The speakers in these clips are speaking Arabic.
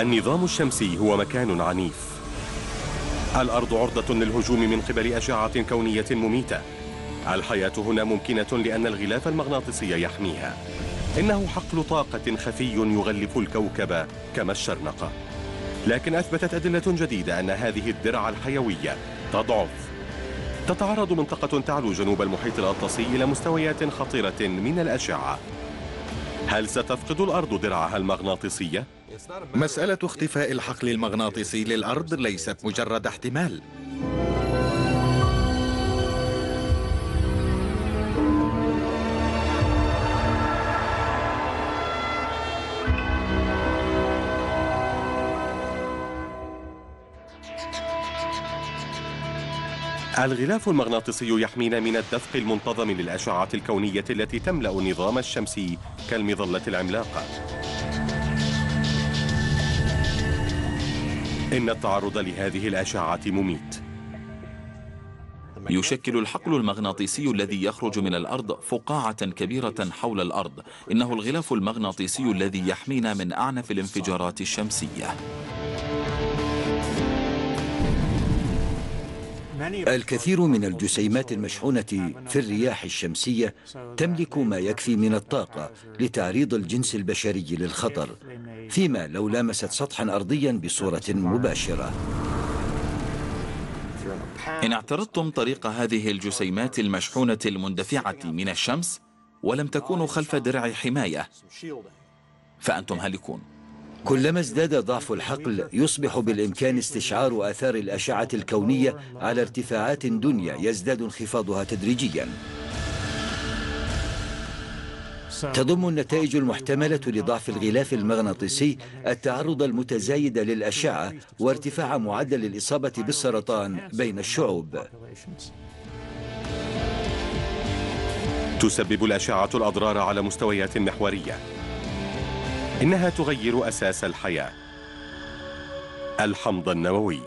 النظام الشمسي هو مكان عنيف. الأرض عرضة للهجوم من قبل أشعة كونية مميتة. الحياة هنا ممكنة لأن الغلاف المغناطيسي يحميها. إنه حقل طاقة خفي يغلف الكوكب كما الشرنقة لكن أثبتت أدلة جديدة أن هذه الدرع الحيوية تضعف. تتعرض منطقة تعلو جنوب المحيط الأطلسي إلى مستويات خطيرة من الأشعة. هل ستفقد الأرض درعها المغناطيسية؟ مسألة اختفاء الحقل المغناطيسي للأرض ليست مجرد احتمال. الغلاف المغناطيسي يحمينا من الدفق المنتظم للأشعة الكونية التي تملأ النظام الشمسي كالمظلة العملاقة. إن التعرض لهذه الأشعة مميت. يشكل الحقل المغناطيسي الذي يخرج من الأرض فقاعة كبيرة حول الأرض. إنه الغلاف المغناطيسي الذي يحمينا من أعنف الانفجارات الشمسية. الكثير من الجسيمات المشحونة في الرياح الشمسية تملك ما يكفي من الطاقة لتعريض الجنس البشري للخطر. فيما لو لامست سطحا أرضيا بصورة مباشرة. إن اعترضتم طريق هذه الجسيمات المشحونة المندفعة من الشمس ولم تكونوا خلف درع حماية فأنتم هالكون. كلما ازداد ضعف الحقل يصبح بالإمكان استشعار آثار الأشعة الكونية على ارتفاعات دنيا يزداد انخفاضها تدريجيا. تضم النتائج المحتملة لضعف الغلاف المغناطيسي التعرض المتزايد للأشعة وارتفاع معدل الإصابة بالسرطان بين الشعوب. تسبب الأشعة الأضرار على مستويات محورية. إنها تغير أساس الحياة. الحمض النووي.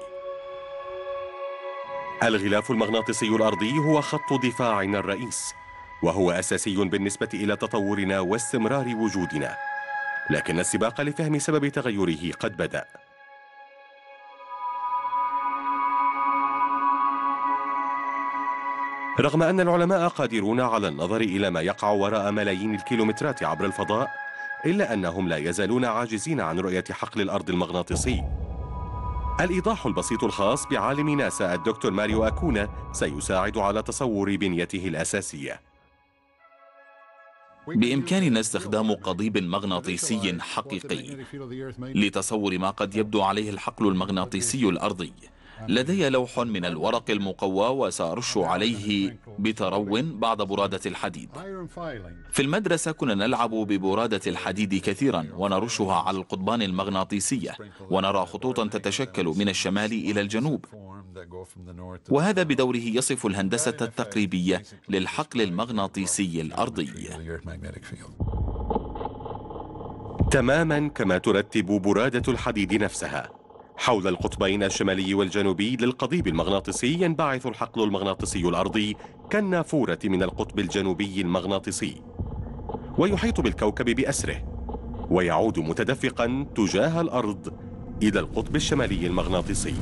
الغلاف المغناطيسي الأرضي هو خط دفاعنا الرئيس. وهو أساسي بالنسبة إلى تطورنا واستمرار وجودنا. لكن السباق لفهم سبب تغيره قد بدأ. رغم أن العلماء قادرون على النظر إلى ما يقع وراء ملايين الكيلومترات عبر الفضاء إلا أنهم لا يزالون عاجزين عن رؤية حقل الأرض المغناطيسي. الإيضاح البسيط الخاص بعالم ناسا الدكتور ماريو أكونا سيساعد على تصور بنيته الأساسية. بإمكاننا استخدام قضيب مغناطيسي حقيقي لتصور ما قد يبدو عليه الحقل المغناطيسي الأرضي. لدي لوح من الورق المقوى وسأرش عليه بترو بعض برادة الحديد. في المدرسة كنا نلعب ببرادة الحديد كثيرا ونرشها على القضبان المغناطيسية ونرى خطوطا تتشكل من الشمال إلى الجنوب. وهذا بدوره يصف الهندسة التقريبية للحقل المغناطيسي الأرضي. تماما كما ترتب برادة الحديد نفسها. حول القطبين الشمالي والجنوبي للقضيب المغناطيسي ينبعث الحقل المغناطيسي الأرضي كالنافورة من القطب الجنوبي المغناطيسي. ويحيط بالكوكب بأسره ويعود متدفقا تجاه الأرض إلى القطب الشمالي المغناطيسي.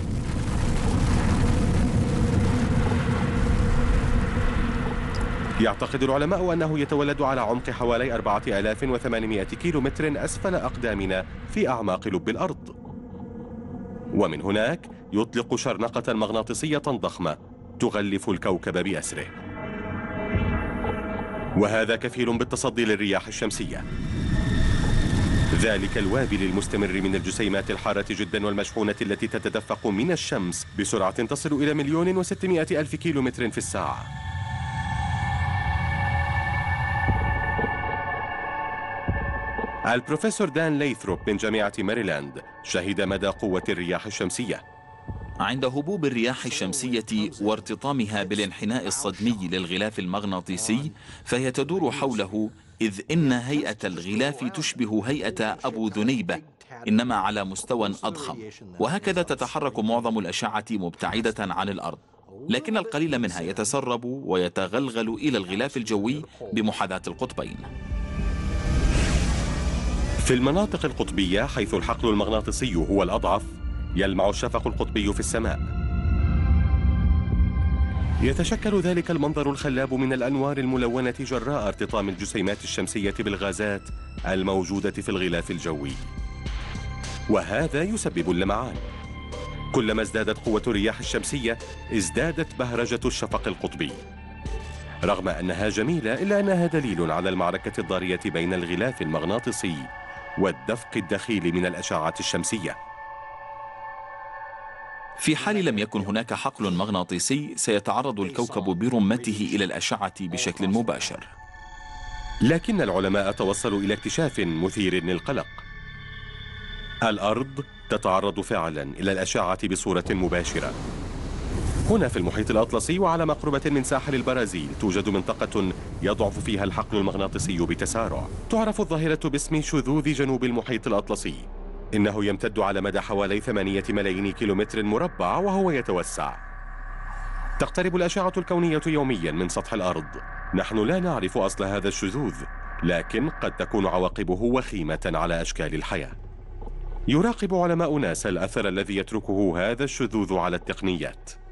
يعتقد العلماء أنه يتولد على عمق حوالي 4800 كيلومتر أسفل أقدامنا في أعماق لب الأرض. ومن هناك يطلق شرنقة مغناطيسية ضخمة تغلف الكوكب بأسره. وهذا كفيل بالتصدي للرياح الشمسية. ذلك الوابل المستمر من الجسيمات الحارة جدا والمشحونة التي تتدفق من الشمس بسرعة تصل إلى مليون وستمائة ألف كيلومتر في الساعة. البروفيسور دان ليثروب من جامعة ماريلاند شهد مدى قوة الرياح الشمسية. عند هبوب الرياح الشمسية وارتطامها بالانحناء الصدمي للغلاف المغناطيسي فهي تدور حوله إذ إن هيئة الغلاف تشبه هيئة أبو ذنيبة إنما على مستوى أضخم. وهكذا تتحرك معظم الأشعة مبتعدة عن الأرض. لكن القليل منها يتسرب ويتغلغل إلى الغلاف الجوي بمحاذاة القطبين. في المناطق القطبية حيث الحقل المغناطيسي هو الأضعف يلمع الشفق القطبي في السماء. يتشكل ذلك المنظر الخلاب من الأنوار الملونة جراء ارتطام الجسيمات الشمسية بالغازات الموجودة في الغلاف الجوي. وهذا يسبب اللمعان. كلما ازدادت قوة الرياح الشمسية ازدادت بهرجة الشفق القطبي. رغم أنها جميلة إلا أنها دليل على المعركة الضارية بين الغلاف المغناطيسي والدفق الدخيل من الأشعة الشمسية. في حال لم يكن هناك حقل مغناطيسي سيتعرض الكوكب برمته إلى الأشعة بشكل مباشر. لكن العلماء توصلوا إلى اكتشاف مثير للقلق. الأرض تتعرض فعلا إلى الأشعة بصورة مباشرة. هنا في المحيط الأطلسي وعلى مقربة من ساحل البرازيل توجد منطقة يضعف فيها الحقل المغناطيسي بتسارع. تعرف الظاهرة باسم شذوذ جنوب المحيط الأطلسي. إنه يمتد على مدى حوالي ثمانية ملايين كيلومتر مربع وهو يتوسع. تقترب الأشعة الكونية يوميا من سطح الأرض. نحن لا نعرف أصل هذا الشذوذ لكن قد تكون عواقبه وخيمة على أشكال الحياة. يراقب علماء ناسا الأثر الذي يتركه هذا الشذوذ على التقنيات.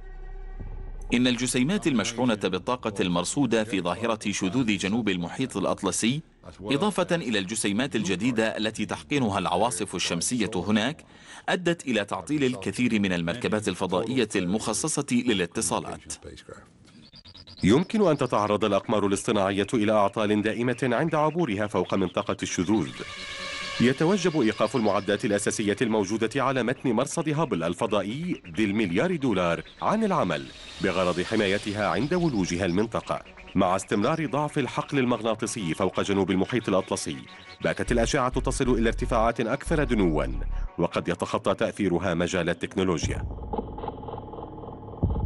إن الجسيمات المشحونة بالطاقة المرصودة في ظاهرة شذوذ جنوب المحيط الأطلسي إضافة إلى الجسيمات الجديدة التي تحقنها العواصف الشمسية هناك أدت إلى تعطيل الكثير من المركبات الفضائية المخصصة للاتصالات. يمكن أن تتعرض الأقمار الاصطناعية إلى أعطال دائمة عند عبورها فوق منطقة الشذوذ. يتوجب إيقاف المعدات الأساسية الموجودة على متن مرصد هابل الفضائي ذي المليار دولار عن العمل بغرض حمايتها عند ولوجها المنطقة. مع استمرار ضعف الحقل المغناطيسي فوق جنوب المحيط الأطلسي باتت الأشعة تصل إلى ارتفاعات أكثر دنوا وقد يتخطى تأثيرها مجال التكنولوجيا.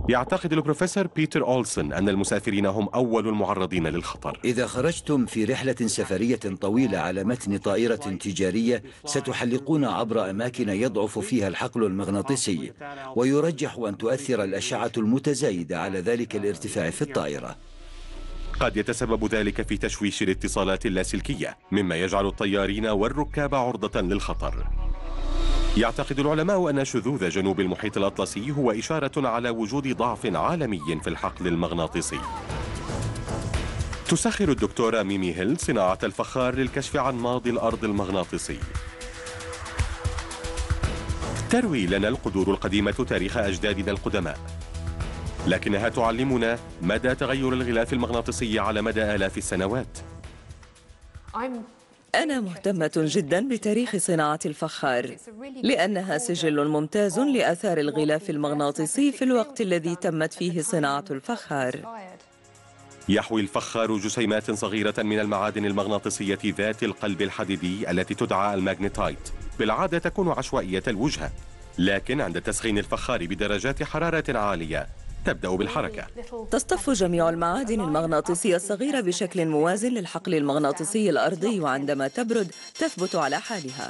يعتقد البروفيسور بيتر أولسون أن المسافرين هم أول المعرضين للخطر. إذا خرجتم في رحلة سفرية طويلة على متن طائرة تجارية ستحلقون عبر أماكن يضعف فيها الحقل المغناطيسي ويرجح أن تؤثر الأشعة المتزايدة على ذلك الارتفاع في الطائرة. قد يتسبب ذلك في تشويش الاتصالات اللاسلكية مما يجعل الطيارين والركاب عرضة للخطر. يعتقد العلماء أن شذوذ جنوب المحيط الأطلسي هو إشارة على وجود ضعف عالمي في الحقل المغناطيسي. تسخر الدكتورة ميمي هيل صناعة الفخار للكشف عن ماضي الأرض المغناطيسي. تروي لنا القدور القديمة تاريخ أجدادنا القدماء. لكنها تعلمنا مدى تغير الغلاف المغناطيسي على مدى آلاف السنوات. أنا مهتمة جدا بتاريخ صناعة الفخار لأنها سجل ممتاز لأثار الغلاف المغناطيسي في الوقت الذي تمت فيه صناعة الفخار. يحوي الفخار جسيمات صغيرة من المعادن المغناطيسية ذات القلب الحديدي التي تدعى الماغنيتايت. بالعادة تكون عشوائية الوجهة لكن عند تسخين الفخار بدرجات حرارة عالية تبدأ بالحركة. تصطف جميع المعادن المغناطيسية الصغيرة بشكل موازن للحقل المغناطيسي الأرضي وعندما تبرد تثبت على حالها.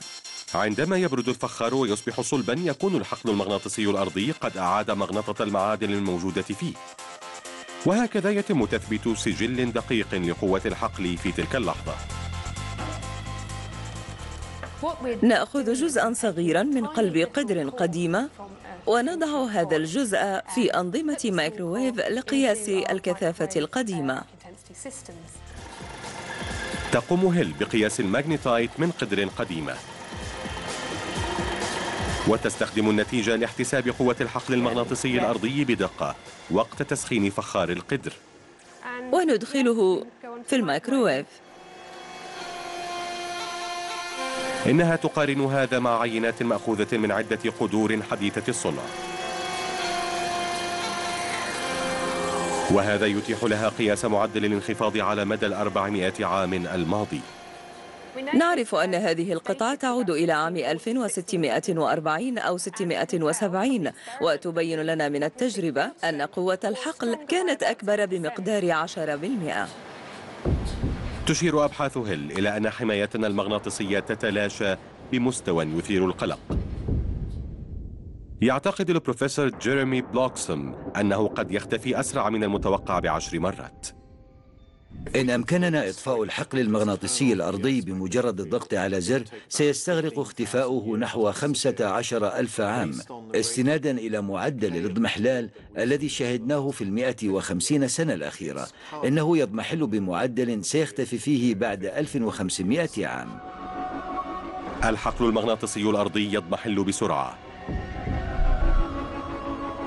عندما يبرد الفخار ويصبح صلبا يكون الحقل المغناطيسي الأرضي قد أعاد مغناطة المعادن الموجودة فيه. وهكذا يتم تثبيت سجل دقيق لقوة الحقل في تلك اللحظة. نأخذ جزءا صغيرا من قلب قدر قديمة ونضع هذا الجزء في أنظمة مايكروويف لقياس الكثافة القديمة. تقوم هيل بقياس الماغنيتايت من قدر قديمة. وتستخدم النتيجة لاحتساب قوة الحقل المغناطيسي الأرضي بدقة وقت تسخين فخار القدر. وندخله في الميكروويف إنها تقارن هذا مع عينات مأخوذة من عدة قدور حديثة الصنع. وهذا يتيح لها قياس معدل الانخفاض على مدى الأربعمائة عام الماضي. نعرف أن هذه القطعة تعود إلى عام 1640 أو 670 وتبين لنا من التجربة أن قوة الحقل كانت أكبر بمقدار 10% تشير أبحاث هيل إلى أن حمايتنا المغناطيسية تتلاشى بمستوى يثير القلق. يعتقد البروفيسور جيريمي بلوكسوم أنه قد يختفي أسرع من المتوقع بعشر مرات. إن أمكننا إطفاء الحقل المغناطيسي الأرضي بمجرد الضغط على زر سيستغرق اختفاؤه نحو 15 ألف عام استنادا إلى معدل الاضمحلال الذي شهدناه في المئة وخمسين سنة الأخيرة. إنه يضمحل بمعدل سيختفي فيه بعد 1500 عام. الحقل المغناطيسي الأرضي يضمحل بسرعة.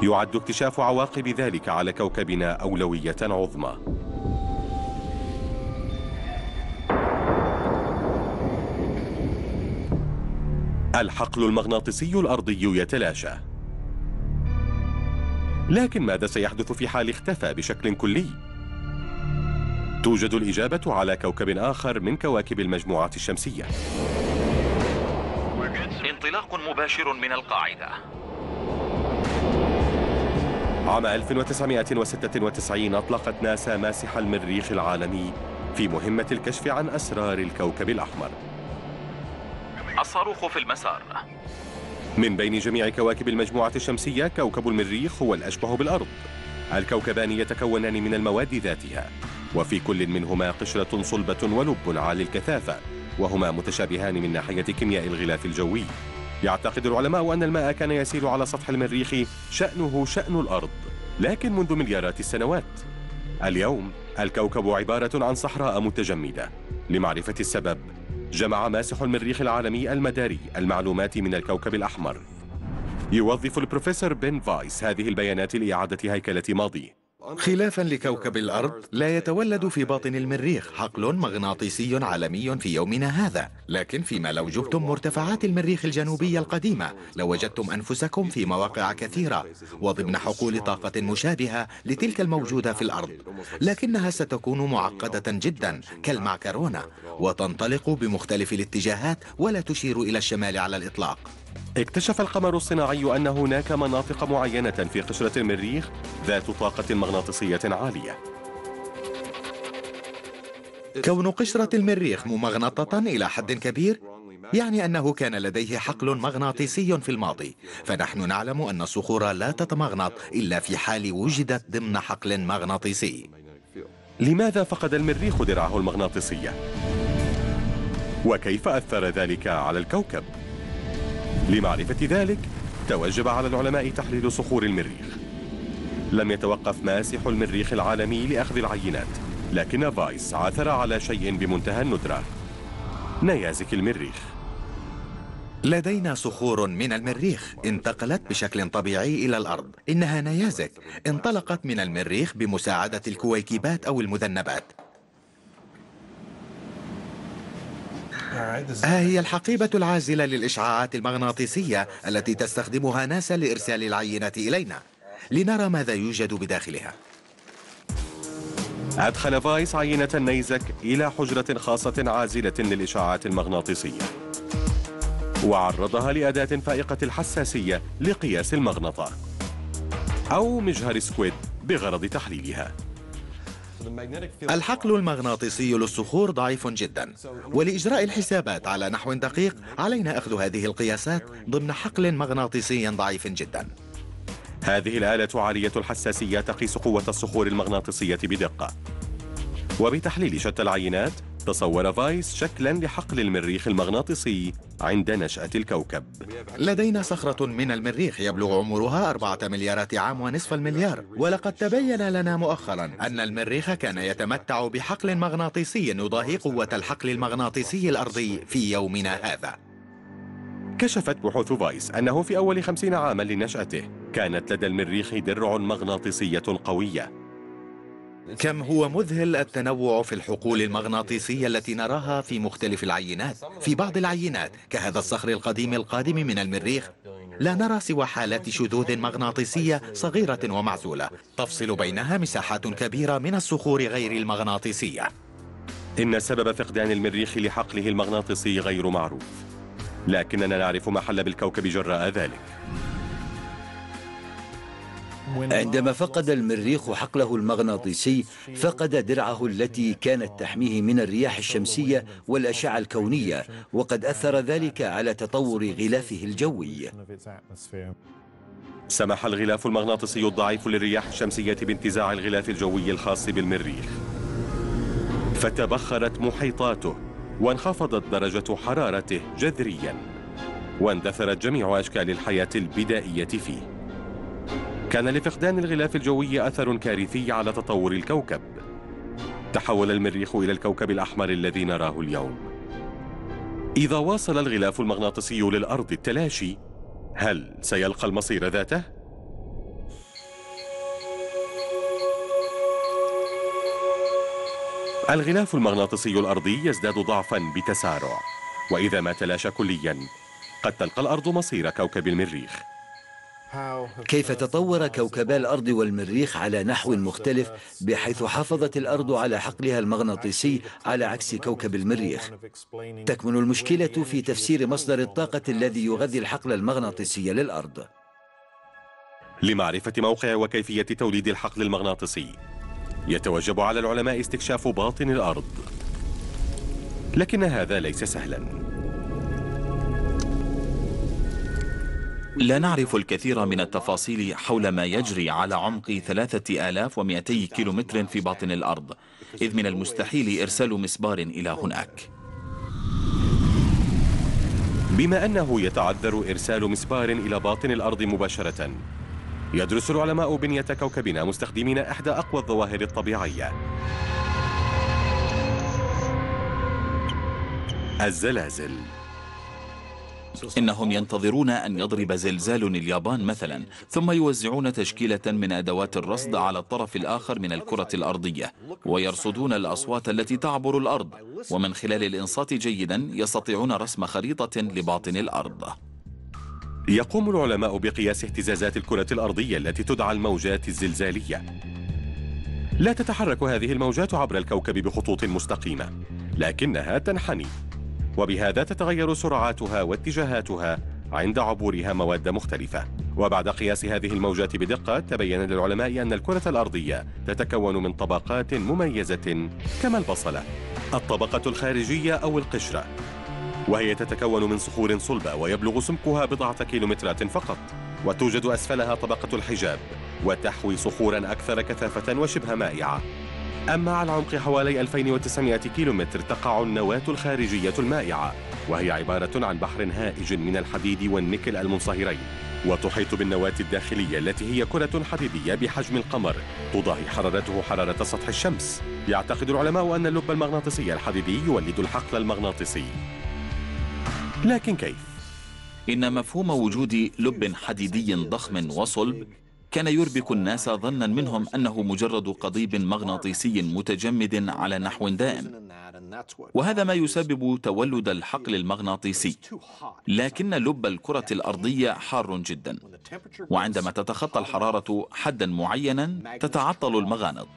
يعد اكتشاف عواقب ذلك على كوكبنا أولوية عظمى. الحقل المغناطيسي الأرضي يتلاشى. لكن ماذا سيحدث في حال اختفى بشكل كلي؟ توجد الإجابة على كوكب آخر من كواكب المجموعة الشمسية. انطلاق مباشر من القاعدة. عام 1996 أطلقت ناسا ماسح المريخ العالمي في مهمة الكشف عن أسرار الكوكب الأحمر. الصاروخ في المسار. من بين جميع كواكب المجموعة الشمسية كوكب المريخ هو الأشبه بالأرض. الكوكبان يتكونان من المواد ذاتها وفي كل منهما قشرة صلبة ولب عالي الكثافة وهما متشابهان من ناحية كيمياء الغلاف الجوي. يعتقد العلماء أن الماء كان يسير على سطح المريخ شأنه شأن الأرض لكن منذ مليارات السنوات. اليوم الكوكب عبارة عن صحراء متجمدة لمعرفة السبب جمع ماسح المريخ العالمي المداري المعلومات من الكوكب الأحمر. يوظف البروفيسور بن فايس هذه البيانات لإعادة هيكلة ماضي. خلافا لكوكب الأرض لا يتولد في باطن المريخ حقل مغناطيسي عالمي في يومنا هذا. لكن فيما لو جبتم مرتفعات المريخ الجنوبية القديمة لوجدتم أنفسكم في مواقع كثيرة وضمن حقول طاقة مشابهة لتلك الموجودة في الأرض. لكنها ستكون معقدة جدا كالمعكرونة وتنطلق بمختلف الاتجاهات ولا تشير إلى الشمال على الإطلاق. اكتشف القمر الصناعي أن هناك مناطق معينة في قشرة المريخ ذات طاقة مغناطيسية عالية كون قشرة المريخ ممغنطة إلى حد كبير يعني أنه كان لديه حقل مغناطيسي في الماضي فنحن نعلم أن الصخور لا تتمغنط إلا في حال وجدت ضمن حقل مغناطيسي لماذا فقد المريخ درعه المغناطيسية؟ وكيف أثر ذلك على الكوكب؟ لمعرفة ذلك توجب على العلماء تحليل صخور المريخ. لم يتوقف ماسح المريخ العالمي لأخذ العينات لكن فايس عثر على شيء بمنتهى الندرة. نيازك المريخ. لدينا صخور من المريخ انتقلت بشكل طبيعي إلى الأرض. إنها نيازك انطلقت من المريخ بمساعدة الكويكبات أو المذنبات. هي الحقيبة العازلة للإشعاعات المغناطيسية التي تستخدمها ناسا لإرسال العينات إلينا. لنرى ماذا يوجد بداخلها. أدخل فايس عينة النيزك إلى حجرة خاصة عازلة للإشعاعات المغناطيسية. وعرضها لأداة فائقة الحساسية لقياس المغنطة أو مجهر سكويد بغرض تحليلها. الحقل المغناطيسي للصخور ضعيف جدا. ولإجراء الحسابات على نحو دقيق علينا أخذ هذه القياسات ضمن حقل مغناطيسي ضعيف جدا. هذه الآلة عالية الحساسية تقيس قوة الصخور المغناطيسية بدقة. وبتحليل شتى العينات تصور فايس شكلا لحقل المريخ المغناطيسي عند نشأة الكوكب. لدينا صخرة من المريخ يبلغ عمرها أربعة مليارات عام ونصف المليار. ولقد تبين لنا مؤخرا أن المريخ كان يتمتع بحقل مغناطيسي يضاهي قوة الحقل المغناطيسي الأرضي في يومنا هذا. كشفت بحوث فايس أنه في أول خمسين عاما لنشأته كانت لدى المريخ درع مغناطيسية قوية. كم هو مذهل التنوع في الحقول المغناطيسية التي نراها في مختلف العينات في بعض العينات كهذا الصخر القديم القادم من المريخ. لا نرى سوى حالات شذوذ مغناطيسية صغيرة ومعزولة. تفصل بينها مساحات كبيرة من الصخور غير المغناطيسية. إن سبب فقدان المريخ لحقله المغناطيسي غير معروف. لكننا نعرف ما حل بالكوكب جراء ذلك. عندما فقد المريخ حقله المغناطيسي فقد درعه التي كانت تحميه من الرياح الشمسية والأشعة الكونية وقد أثر ذلك على تطور غلافه الجوي. سمح الغلاف المغناطيسي الضعيف للرياح الشمسية بانتزاع الغلاف الجوي الخاص بالمريخ. فتبخرت محيطاته وانخفضت درجة حرارته جذريا واندثرت جميع أشكال الحياة البدائية فيه. كان لفقدان الغلاف الجوي أثر كارثي على تطور الكوكب. تحول المريخ إلى الكوكب الأحمر الذي نراه اليوم. إذا واصل الغلاف المغناطيسي للأرض التلاشي هل سيلقى المصير ذاته؟ الغلاف المغناطيسي الأرضي يزداد ضعفا بتسارع وإذا ما تلاشى كليا قد تلقى الأرض مصير كوكب المريخ. كيف تطور كوكبا الأرض والمريخ على نحو مختلف بحيث حافظت الأرض على حقلها المغناطيسي على عكس كوكب المريخ. تكمن المشكلة في تفسير مصدر الطاقة الذي يغذي الحقل المغناطيسي للأرض. لمعرفة موقع وكيفية توليد الحقل المغناطيسي يتوجب على العلماء استكشاف باطن الأرض. لكن هذا ليس سهلاً. لا نعرف الكثير من التفاصيل حول ما يجري على عمق 3200 كيلومتر في باطن الأرض إذ من المستحيل إرسال مسبار إلى هناك. بما أنه يتعذر إرسال مسبار إلى باطن الأرض مباشرة يدرس العلماء بنية كوكبنا مستخدمين إحدى أقوى الظواهر الطبيعية. الزلازل. إنهم ينتظرون أن يضرب زلزال اليابان مثلا ثم يوزعون تشكيلة من أدوات الرصد على الطرف الآخر من الكرة الأرضية ويرصدون الأصوات التي تعبر الأرض ومن خلال الإنصات جيدا يستطيعون رسم خريطة لباطن الأرض. يقوم العلماء بقياس اهتزازات الكرة الأرضية التي تدعى الموجات الزلزالية. لا تتحرك هذه الموجات عبر الكوكب بخطوط مستقيمة لكنها تنحني. وبهذا تتغير سرعاتها واتجاهاتها عند عبورها مواد مختلفة. وبعد قياس هذه الموجات بدقة تبين للعلماء أن الكرة الأرضية تتكون من طبقات مميزة كما البصلة. الطبقة الخارجية أو القشرة. وهي تتكون من صخور صلبة ويبلغ سمكها بضعة كيلومترات فقط. وتوجد أسفلها طبقة الحجاب وتحوي صخورا أكثر كثافة وشبه مائعة. أما على عمق حوالي 2900 كيلومتر تقع النواة الخارجية المائعة وهي عبارة عن بحر هائج من الحديد والنيكل المنصهرين وتحيط بالنواة الداخلية التي هي كرة حديدية بحجم القمر تضاهي حرارته حرارة سطح الشمس يعتقد العلماء أن اللب المغناطيسي الحديدي يولد الحقل المغناطيسي لكن كيف؟ إن مفهوم وجود لب حديدي ضخم وصلب كان يربك الناس ظنا منهم أنه مجرد قضيب مغناطيسي متجمد على نحو دائم. وهذا ما يسبب تولد الحقل المغناطيسي. لكن لب الكرة الأرضية حار جدا. وعندما تتخطى الحرارة حدا معينا تتعطل المغانط.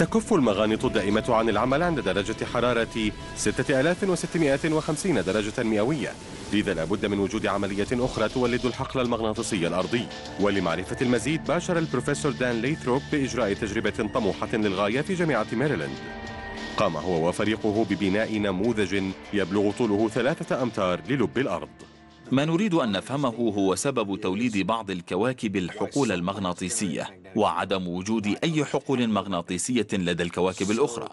تكف المغانط الدائمة عن العمل عند درجة حرارة 6650 درجة مئوية. لذا لابد من وجود عملية أخرى تولد الحقل المغناطيسي الأرضي. ولمعرفة المزيد باشر البروفيسور دان ليثروب بإجراء تجربة طموحة للغاية في جامعة ميريلاند. قام هو وفريقه ببناء نموذج يبلغ طوله ثلاثة أمتار للب الأرض. ما نريد أن نفهمه هو سبب توليد بعض الكواكب الحقول المغناطيسية وعدم وجود أي حقول مغناطيسية لدى الكواكب الأخرى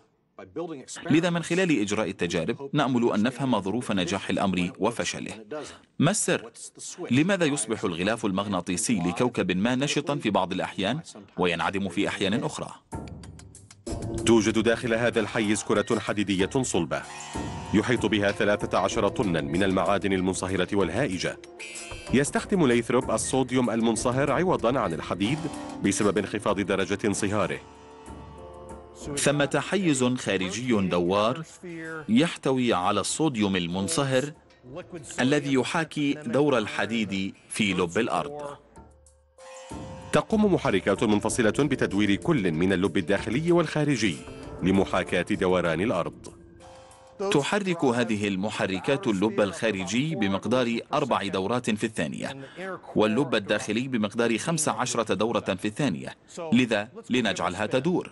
لذا من خلال إجراء التجارب نأمل أن نفهم ظروف نجاح الأمر وفشله ما السر؟ لماذا يصبح الغلاف المغناطيسي لكوكب ما نشطا في بعض الأحيان وينعدم في أحيان أخرى؟ توجد داخل هذا الحيز كرة حديدية صلبة يحيط بها 13 طنا من المعادن المنصهرة والهائجة. يستخدم ليثروب الصوديوم المنصهر عوضا عن الحديد بسبب انخفاض درجة انصهاره. ثمة حيز خارجي دوار يحتوي على الصوديوم المنصهر الذي يحاكي دور الحديد في لب الأرض. تقوم محركات منفصلة بتدوير كل من اللب الداخلي والخارجي لمحاكاة دوران الأرض. تحرك هذه المحركات اللب الخارجي بمقدار أربع دورات في الثانية واللب الداخلي بمقدار خمس عشرة دورة في الثانية. لذا لنجعلها تدور.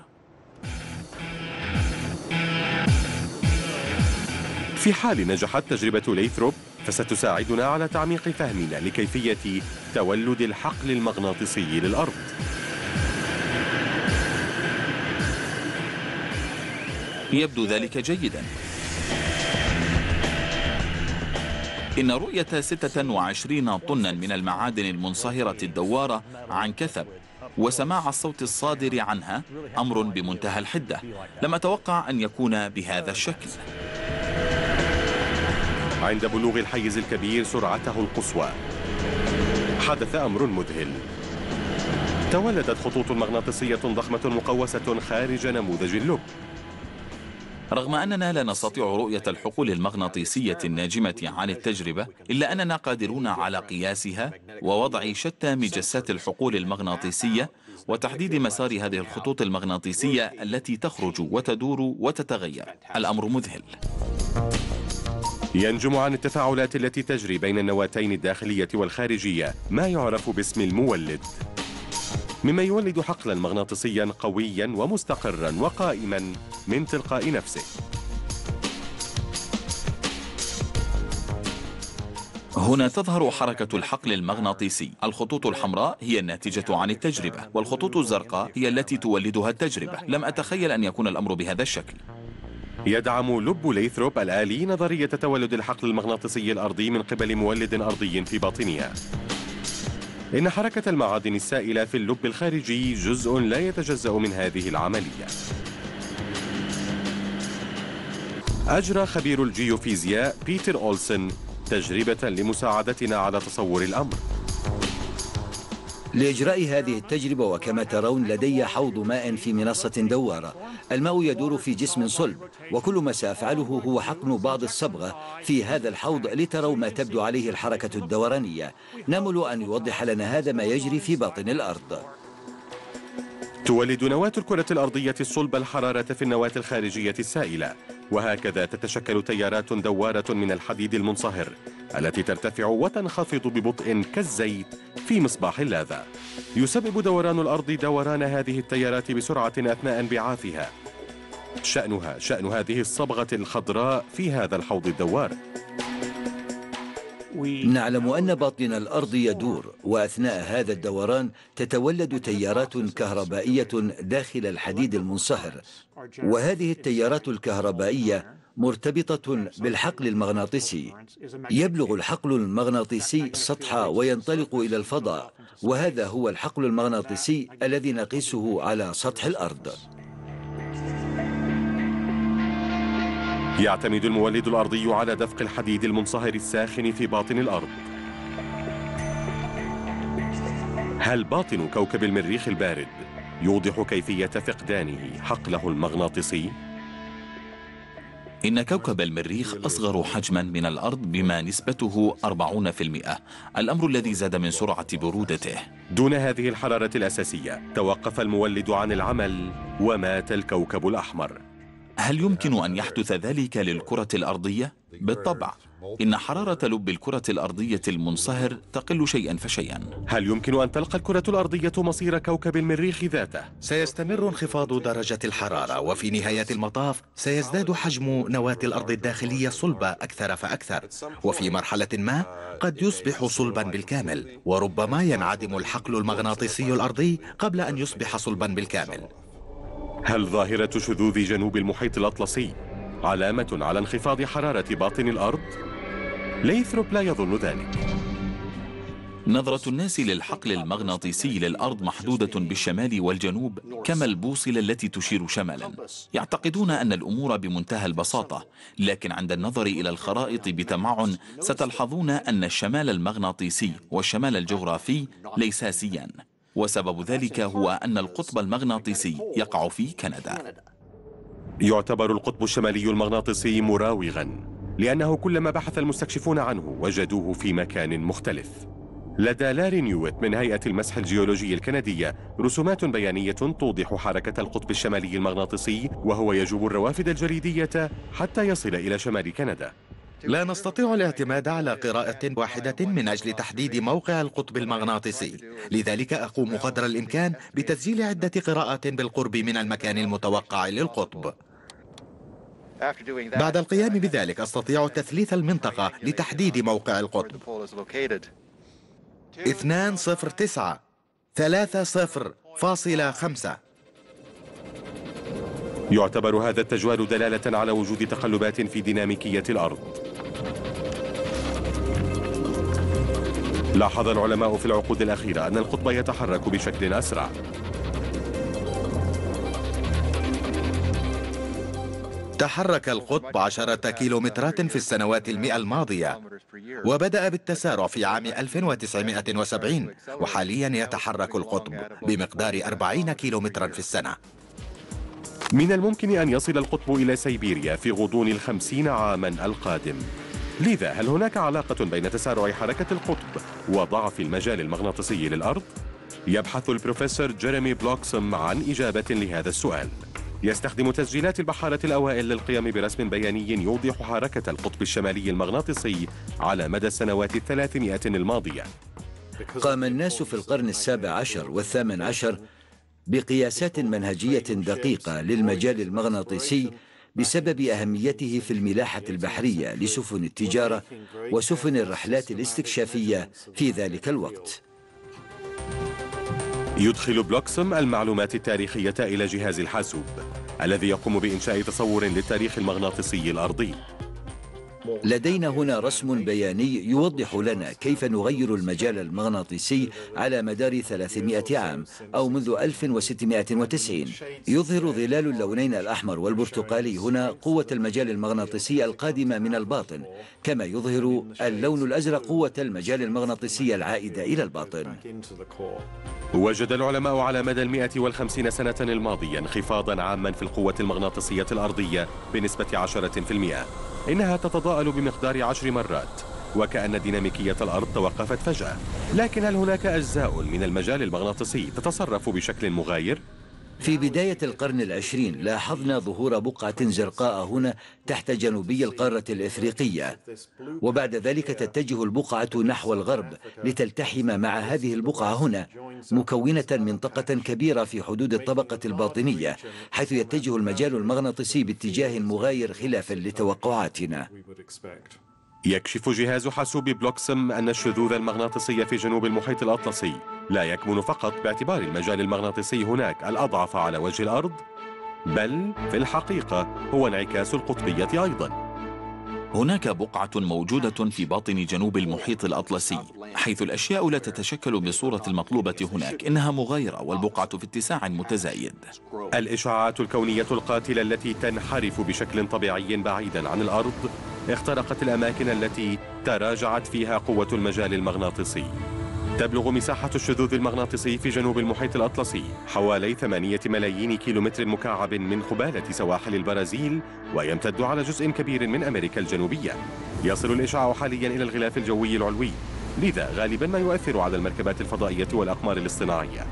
في حال نجحت تجربة ليثروب فستساعدنا على تعميق فهمنا لكيفية تولد الحقل المغناطيسي للأرض. يبدو ذلك جيدا. إن رؤية 26 طنا من المعادن المنصهرة الدوارة عن كثب وسماع الصوت الصادر عنها أمر بمنتهى الحدة. لم أتوقع أن يكون بهذا الشكل. عند بلوغ الحيز الكبير سرعته القصوى. حدث أمر مذهل. تولدت خطوط مغناطيسية ضخمة مقوسة خارج نموذج اللب. رغم أننا لا نستطيع رؤية الحقول المغناطيسية الناجمة عن التجربة إلا أننا قادرون على قياسها ووضع شتى مجسات الحقول المغناطيسية وتحديد مسار هذه الخطوط المغناطيسية التي تخرج وتدور وتتغير. الأمر مذهل. ينجم عن التفاعلات التي تجري بين النواتين الداخلية والخارجية ما يعرف باسم المولد. مما يولد حقلا مغناطيسيا قويا ومستقرا وقائما من تلقاء نفسه. هنا تظهر حركة الحقل المغناطيسي. الخطوط الحمراء هي الناتجة عن التجربة والخطوط الزرقاء هي التي تولدها التجربة. لم أتخيل أن يكون الأمر بهذا الشكل. يدعم لب ليثروب الآلي نظرية تولد الحقل المغناطيسي الأرضي من قبل مولد أرضي في باطنها إن حركة المعادن السائلة في اللب الخارجي جزء لا يتجزأ من هذه العملية. أجرى خبير الجيوفيزياء بيتر أولسن تجربة لمساعدتنا على تصور الأمر. لإجراء هذه التجربة وكما ترون لدي حوض ماء في منصة دوارة. الماء يدور في جسم صلب وكل ما سأفعله هو حقن بعض الصبغة في هذا الحوض لتروا ما تبدو عليه الحركة الدورانية. نمل أن يوضح لنا هذا ما يجري في باطن الأرض. تولد نواة الكرة الأرضية الصلب الحرارة في النواة الخارجية السائلة. وهكذا تتشكل تيارات دوارة من الحديد المنصهر التي ترتفع وتنخفض ببطء كالزيت في مصباح اللاذة يسبب دوران الأرض دوران هذه التيارات بسرعة أثناء انبعاثها. شأنها شأن هذه الصبغة الخضراء في هذا الحوض الدوار. نعلم أن باطن الأرض يدور وأثناء هذا الدوران تتولد تيارات كهربائية داخل الحديد المنصهر. وهذه التيارات الكهربائية مرتبطة بالحقل المغناطيسي. يبلغ الحقل المغناطيسي السطح وينطلق إلى الفضاء وهذا هو الحقل المغناطيسي الذي نقيسه على سطح الأرض. يعتمد المولد الأرضي على دفق الحديد المنصهر الساخن في باطن الأرض. هل باطن كوكب المريخ البارد يوضح كيفية فقدانه حقله المغناطيسي؟ إن كوكب المريخ أصغر حجما من الأرض بما نسبته 40% الأمر الذي زاد من سرعة برودته. دون هذه الحرارة الأساسية توقف المولد عن العمل ومات الكوكب الأحمر. هل يمكن أن يحدث ذلك للكرة الأرضية؟ بالطبع إن حرارة لب الكرة الأرضية المنصهر تقل شيئا فشيئا هل يمكن أن تلقى الكرة الأرضية مصير كوكب المريخ ذاته؟ سيستمر انخفاض درجة الحرارة وفي نهاية المطاف سيزداد حجم نواة الأرض الداخلية صلبة أكثر فأكثر وفي مرحلة ما قد يصبح صلبا بالكامل وربما ينعدم الحقل المغناطيسي الأرضي قبل أن يصبح صلبا بالكامل هل ظاهرة شذوذ جنوب المحيط الأطلسي علامة على انخفاض حرارة باطن الأرض؟ ليثروب لا يظن ذلك. نظرة الناس للحقل المغناطيسي للأرض محدودة بالشمال والجنوب كما البوصلة التي تشير شمالا. يعتقدون أن الأمور بمنتهى البساطة لكن عند النظر إلى الخرائط بتمعن ستلحظون أن الشمال المغناطيسي والشمال الجغرافي ليسا سيان وسبب ذلك هو أن القطب المغناطيسي يقع في كندا. يعتبر القطب الشمالي المغناطيسي مراوغا لأنه كلما بحث المستكشفون عنه وجدوه في مكان مختلف. لدى لاري نيويت من هيئة المسح الجيولوجي الكندية رسومات بيانية توضح حركة القطب الشمالي المغناطيسي وهو يجوب الروافد الجليدية حتى يصل إلى شمال كندا. لا نستطيع الاعتماد على قراءة واحدة من أجل تحديد موقع القطب المغناطيسي. لذلك أقوم قدر الإمكان بتسجيل عدة قراءات بالقرب من المكان المتوقع للقطب. بعد القيام بذلك أستطيع تثليث المنطقة لتحديد موقع القطب. 209 3 0 فاصلة 5 يعتبر هذا التجوال دلالة على وجود تقلبات في ديناميكية الأرض. لاحظ العلماء في العقود الأخيرة أن القطب يتحرك بشكل أسرع. تحرك القطب عشرة كيلومترات في السنوات المئة الماضية وبدأ بالتسارع في عام 1970 وحاليا يتحرك القطب بمقدار 40 كيلومترا في السنة. من الممكن أن يصل القطب إلى سيبيريا في غضون الخمسين عاما القادم. لذا هل هناك علاقة بين تسارع حركة القطب وضعف المجال المغناطيسي للأرض؟ يبحث البروفيسور جيريمي بلوكسم عن إجابة لهذا السؤال. يستخدم تسجيلات البحارة الأوائل للقيام برسم بياني يوضح حركة القطب الشمالي المغناطيسي على مدى السنوات الثلاثمائة الماضية. قام الناس في القرن السابع عشر والثامن عشر بقياسات منهجية دقيقة للمجال المغناطيسي بسبب أهميته في الملاحة البحرية لسفن التجارة وسفن الرحلات الاستكشافية في ذلك الوقت. يدخل بلوكسم المعلومات التاريخية إلى جهاز الحاسوب الذي يقوم بإنشاء تصور للتاريخ المغناطيسي الأرضي. لدينا هنا رسم بياني يوضح لنا كيف نغير المجال المغناطيسي على مدار 300 عام أو منذ 1690 يظهر ظلال اللونين الأحمر والبرتقالي هنا قوة المجال المغناطيسي القادمة من الباطن كما يظهر اللون الأزرق قوة المجال المغناطيسي العائدة إلى الباطن. وجد العلماء على مدى المئة والخمسين سنة الماضية انخفاضا عاما في القوة المغناطيسية الأرضية بنسبة عشرة في المئة. إنها تتضاءل بمقدار عشر مرات وكأن ديناميكية الأرض توقفت فجأة لكن هل هناك أجزاء من المجال المغناطيسي تتصرف بشكل مغاير؟ في بداية القرن العشرين لاحظنا ظهور بقعة زرقاء هنا تحت جنوبي القارة الإفريقية. وبعد ذلك تتجه البقعة نحو الغرب لتلتحم مع هذه البقعة هنا مكونة منطقة كبيرة في حدود الطبقة الباطنية حيث يتجه المجال المغناطيسي باتجاه مغاير خلافا لتوقعاتنا. يكشف جهاز حاسوب بلوكسم أن الشذوذ المغناطيسي في جنوب المحيط الأطلسي. لا يكمن فقط باعتبار المجال المغناطيسي هناك الأضعف على وجه الأرض بل في الحقيقة هو انعكاس القطبية أيضا. هناك بقعة موجودة في باطن جنوب المحيط الأطلسي حيث الأشياء لا تتشكل بالصورة المطلوبة هناك إنها مغايرة والبقعة في اتساع متزايد. الإشعاعات الكونية القاتلة التي تنحرف بشكل طبيعي بعيدا عن الأرض اخترقت الأماكن التي تراجعت فيها قوة المجال المغناطيسي. تبلغ مساحة الشذوذ المغناطيسي في جنوب المحيط الأطلسي حوالي ثمانية ملايين كيلومتر مكعب من قبالة سواحل البرازيل ويمتد على جزء كبير من أمريكا الجنوبية. يصل الإشعاع حاليا إلى الغلاف الجوي العلوي. لذا غالبا ما يؤثر على المركبات الفضائية والأقمار الاصطناعية.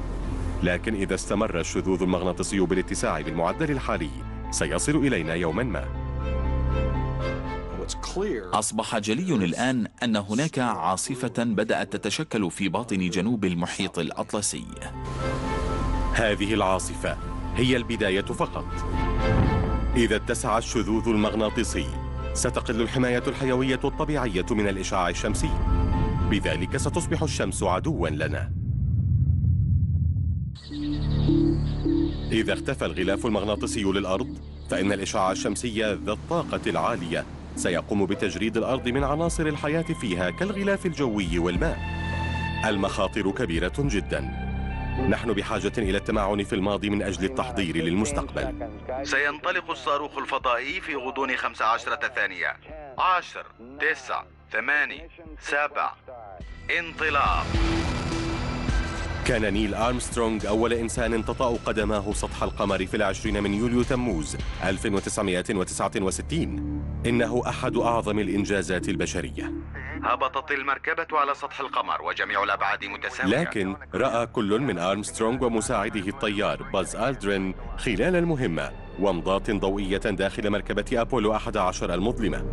لكن إذا استمر الشذوذ المغناطيسي بالاتساع بالمعدل الحالي سيصل إلينا يوما ما. أصبح جلي الآن أن هناك عاصفة بدأت تتشكل في باطن جنوب المحيط الأطلسي. هذه العاصفة هي البداية فقط. إذا اتسع الشذوذ المغناطيسي ستقل الحماية الحيوية الطبيعية من الإشعاع الشمسي. بذلك ستصبح الشمس عدوا لنا. إذا اختفى الغلاف المغناطيسي للأرض فإن الإشعاع الشمسي ذا الطاقة العالية. سيقوم بتجريد الأرض من عناصر الحياة فيها كالغلاف الجوي والماء. المخاطر كبيرة جدا. نحن بحاجة إلى التمعن في الماضي من أجل التحضير للمستقبل. سينطلق الصاروخ الفضائي في غضون 15 ثانية. عشر تسع ثماني سبع انطلاق. كان نيل أرمسترونغ أول إنسان تطأ قدماه سطح القمر في العشرين من يوليو تموز 1969 إنه أحد أعظم الإنجازات البشرية. هبطت المركبة على سطح القمر وجميع الأبعاد متساوية. لكن رأى كل من أرمسترونغ ومساعده الطيار باز ألدرين خلال المهمة ومضات ضوئية داخل مركبة أبولو 11 المظلمة.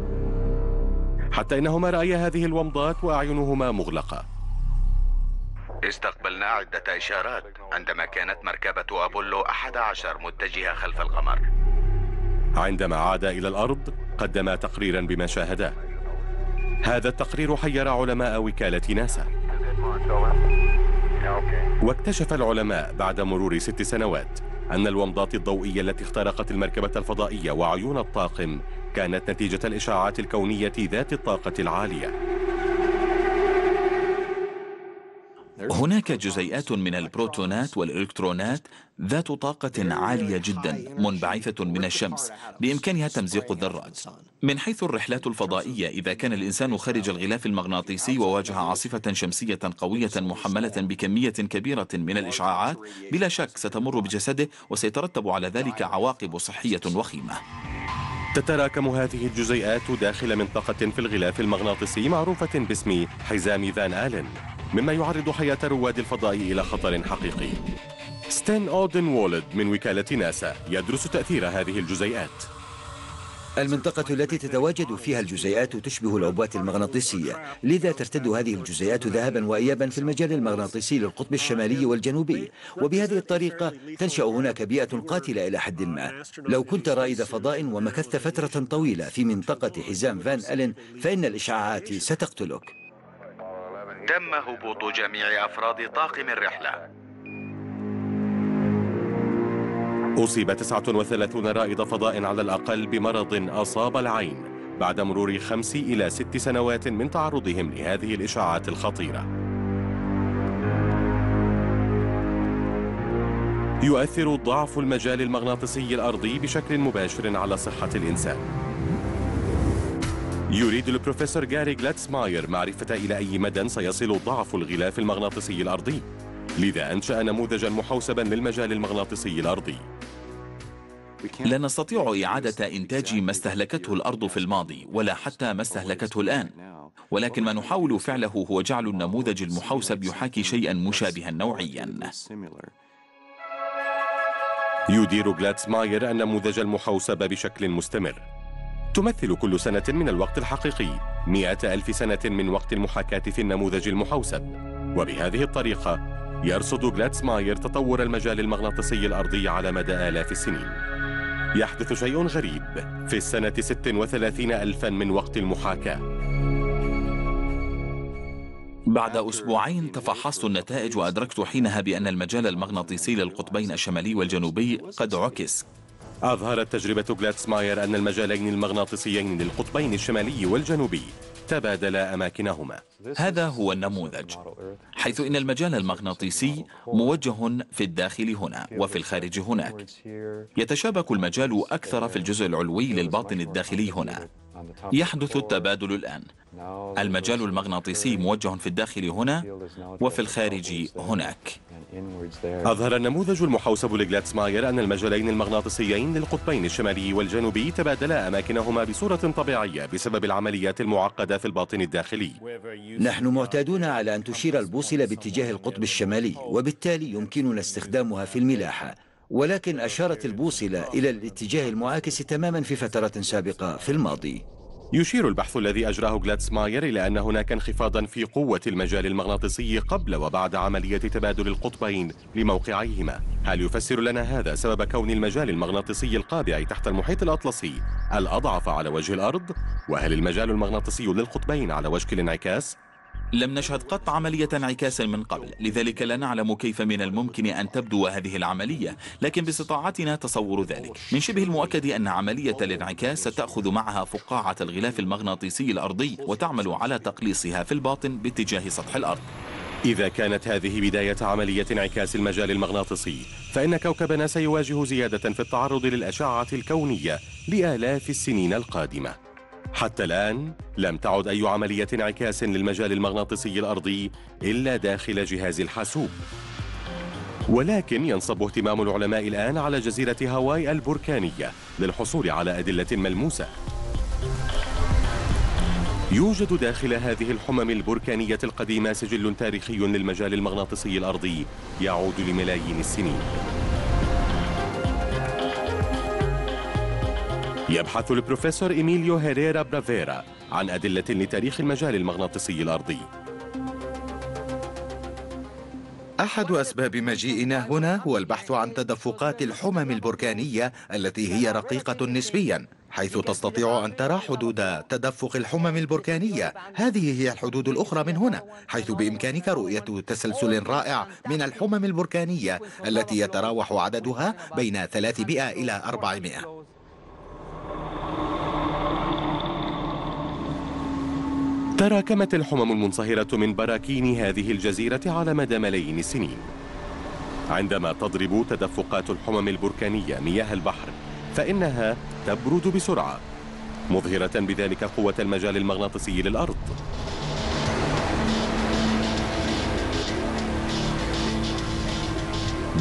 حتى إنهما رأيا هذه الومضات وأعينهما مغلقة. استقبلنا عدة إشارات عندما كانت مركبة أبولو 11 متجهة خلف القمر. عندما عاد إلى الأرض قدم تقريرا بما شاهده هذا التقرير حير علماء وكالة ناسا. واكتشف العلماء بعد مرور ست سنوات أن الومضات الضوئية التي اخترقت المركبة الفضائية وعيون الطاقم كانت نتيجة الإشعاعات الكونية ذات الطاقة العالية. هناك جزيئات من البروتونات والإلكترونات ذات طاقة عالية جدا منبعثة من الشمس بإمكانها تمزيق الذرات. من حيث الرحلات الفضائية إذا كان الإنسان خارج الغلاف المغناطيسي وواجه عاصفة شمسية قوية محملة بكمية كبيرة من الإشعاعات بلا شك ستمر بجسده وسيترتب على ذلك عواقب صحية وخيمة. تتراكم هذه الجزيئات داخل منطقة في الغلاف المغناطيسي معروفة باسم حزام فان آلن. مما يعرض حياة رواد الفضاء إلى خطر حقيقي. ستين أودن وولد من وكالة ناسا يدرس تأثير هذه الجزيئات. المنطقة التي تتواجد فيها الجزيئات تشبه العبوات المغناطيسية لذا ترتد هذه الجزيئات ذهبا وإيابا في المجال المغناطيسي للقطب الشمالي والجنوبي. وبهذه الطريقة تنشأ هناك بيئة قاتلة إلى حد ما. لو كنت رائد فضاء ومكثت فترة طويلة في منطقة حزام فان ألين فإن الإشعاعات ستقتلك. تم هبوط جميع أفراد طاقم الرحلة. أصيب 39 رائد فضاء على الأقل بمرض أصاب العين بعد مرور خمس إلى ست سنوات من تعرضهم لهذه الإشعاعات الخطيرة. يؤثر ضعف المجال المغناطيسي الأرضي بشكل مباشر على صحة الإنسان. يريد البروفيسور جاري جلاتسماير معرفة إلى أي مدى سيصل ضعف الغلاف المغناطيسي الأرضي؟ لذا أنشأ نموذجا محوسبا للمجال المغناطيسي الأرضي. لا نستطيع إعادة إنتاج ما استهلكته الأرض في الماضي ولا حتى ما استهلكته الآن. ولكن ما نحاول فعله هو جعل النموذج المحوسب يحاكي شيئا مشابها نوعيا. يدير جلاتسماير النموذج المحوسب بشكل مستمر. تمثل كل سنة من الوقت الحقيقي مئة ألف سنة من وقت المحاكاة في النموذج المحوسب وبهذه الطريقة يرصد جلاتسماير تطور المجال المغناطيسي الأرضي على مدى آلاف السنين. يحدث شيء غريب في السنة 36 ألفا من وقت المحاكاة. بعد أسبوعين تفحصت النتائج وأدركت حينها بأن المجال المغناطيسي للقطبين الشمالي والجنوبي قد عكس. أظهرت تجربة جلاتسماير أن المجالين المغناطيسيين للقطبين الشمالي والجنوبي تبادلا أماكنهما. هذا هو النموذج حيث إن المجال المغناطيسي موجه في الداخل هنا وفي الخارج هناك. يتشابك المجال أكثر في الجزء العلوي للباطن الداخلي هنا. يحدث التبادل الآن. المجال المغناطيسي موجه في الداخل هنا وفي الخارج هناك. أظهر النموذج المحوسب لجلاتسماير أن المجالين المغناطيسيين للقطبين الشمالي والجنوبي تبادلا أماكنهما بصورة طبيعية بسبب العمليات المعقدة في الباطن الداخلي. نحن معتادون على أن تشير البوصلة باتجاه القطب الشمالي وبالتالي يمكننا استخدامها في الملاحة. ولكن أشارت البوصلة إلى الاتجاه المعاكس تماما في فترة سابقة في الماضي يشير البحث الذي أجراه جلاتسماير إلى أن هناك انخفاضا في قوة المجال المغناطيسي قبل وبعد عملية تبادل القطبين لموقعيهما هل يفسر لنا هذا سبب كون المجال المغناطيسي القابع تحت المحيط الأطلسي الأضعف على وجه الأرض؟ وهل المجال المغناطيسي للقطبين على وشك الانعكاس؟ لم نشهد قط عملية انعكاس من قبل لذلك لا نعلم كيف من الممكن أن تبدو هذه العملية لكن باستطاعتنا تصور ذلك. من شبه المؤكد أن عملية الانعكاس ستأخذ معها فقاعة الغلاف المغناطيسي الأرضي وتعمل على تقليصها في الباطن باتجاه سطح الأرض. إذا كانت هذه بداية عملية انعكاس المجال المغناطيسي فإن كوكبنا سيواجه زيادة في التعرض للأشعة الكونية لآلاف السنين القادمة. حتى الآن لم تعد أي عملية انعكاس للمجال المغناطيسي الأرضي إلا داخل جهاز الحاسوب. ولكن ينصب اهتمام العلماء الآن على جزيرة هاواي البركانية للحصول على أدلة ملموسة. يوجد داخل هذه الحمم البركانية القديمة سجل تاريخي للمجال المغناطيسي الأرضي يعود لملايين السنين. يبحث البروفيسور إيميليو هيريرا برافيرا عن أدلة لتاريخ المجال المغناطيسي الأرضي. أحد أسباب مجيئنا هنا هو البحث عن تدفقات الحمم البركانية التي هي رقيقة نسبيا حيث تستطيع أن ترى حدود تدفق الحمم البركانية. هذه هي الحدود الأخرى من هنا حيث بإمكانك رؤية تسلسل رائع من الحمم البركانية التي يتراوح عددها بين 300 إلى 400 تراكمت الحمم المنصهرة من براكين هذه الجزيرة على مدى ملايين السنين. عندما تضرب تدفقات الحمم البركانية مياه البحر فإنها تبرد بسرعة مظهرة بذلك قوة المجال المغناطيسي للأرض.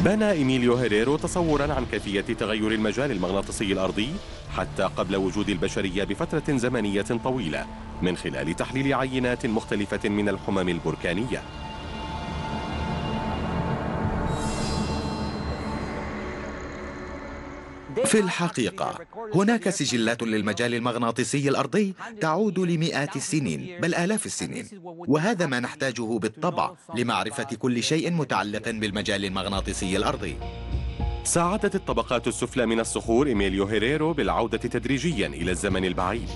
بنى إيميليو هيريرو تصورا عن كيفية تغير المجال المغناطيسي الأرضي حتى قبل وجود البشرية بفترة زمنية طويلة من خلال تحليل عينات مختلفة من الحمم البركانية. في الحقيقة هناك سجلات للمجال المغناطيسي الأرضي تعود لمئات السنين بل آلاف السنين. وهذا ما نحتاجه بالطبع لمعرفة كل شيء متعلق بالمجال المغناطيسي الأرضي. ساعدت الطبقات السفلى من الصخور إيميليو هيريرو بالعودة تدريجيا إلى الزمن البعيد.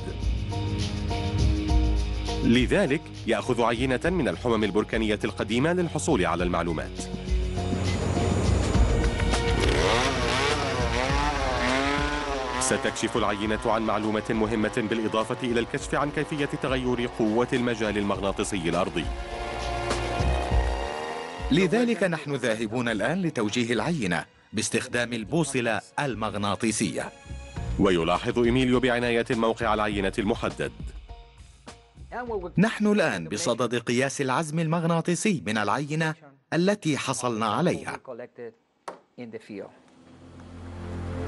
لذلك يأخذ عينة من الحمم البركانية القديمة للحصول على المعلومات. ستكشف العينة عن معلومة مهمة بالإضافة إلى الكشف عن كيفية تغير قوة المجال المغناطيسي الأرضي. لذلك نحن ذاهبون الآن لتوجيه العينة باستخدام البوصلة المغناطيسية. ويلاحظ إيميليو بعناية موقع العينة المحدد. نحن الآن بصدد قياس العزم المغناطيسي من العينة التي حصلنا عليها.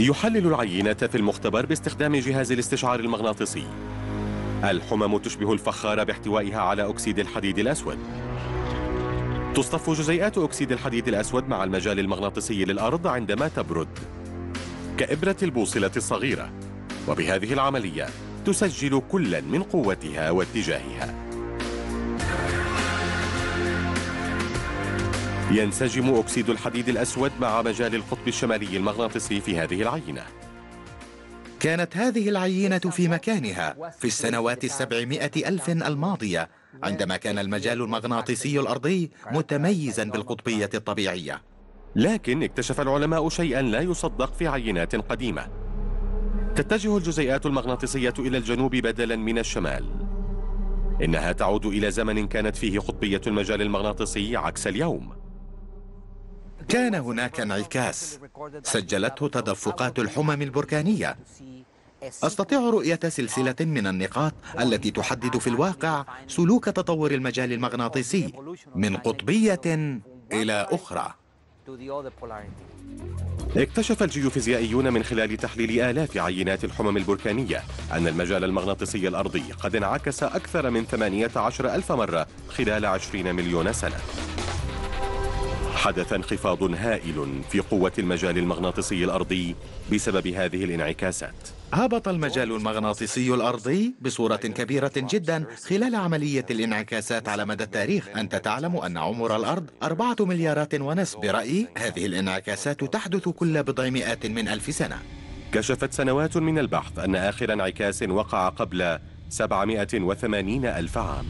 يحلل العينة في المختبر باستخدام جهاز الاستشعار المغناطيسي. الحمم تشبه الفخار باحتوائها على أكسيد الحديد الأسود. تصطف جزيئات أكسيد الحديد الأسود مع المجال المغناطيسي للأرض عندما تبرد. كإبرة البوصلة الصغيرة. وبهذه العملية تسجل كلا من قوتها واتجاهها. ينسجم أكسيد الحديد الأسود مع مجال القطب الشمالي المغناطيسي في هذه العينة. كانت هذه العينة في مكانها في السنوات السبعمائة ألف الماضية عندما كان المجال المغناطيسي الأرضي متميزا بالقطبية الطبيعية. لكن اكتشف العلماء شيئا لا يصدق في عينات قديمة. تتجه الجزيئات المغناطيسية إلى الجنوب بدلا من الشمال. إنها تعود إلى زمن كانت فيه قطبية المجال المغناطيسي عكس اليوم. كان هناك انعكاس. سجلته تدفقات الحمم البركانية. أستطيع رؤية سلسلة من النقاط التي تحدد في الواقع سلوك تطور المجال المغناطيسي من قطبية إلى أخرى. اكتشف الجيوفيزيائيون من خلال تحليل آلاف عينات الحمم البركانية أن المجال المغناطيسي الأرضي قد انعكس أكثر من 18 ألف مرة خلال 20 مليون سنة. حدث انخفاض هائل في قوة المجال المغناطيسي الأرضي بسبب هذه الانعكاسات. هبط المجال المغناطيسي الأرضي بصورة كبيرة جدا خلال عملية الانعكاسات على مدى التاريخ. أنت تعلم أن عمر الأرض أربعة مليارات ونصف. برأيي هذه الانعكاسات تحدث كل بضع مئات من ألف سنة. كشفت سنوات من البحث أن آخر انعكاس وقع قبل 780 ألف عام.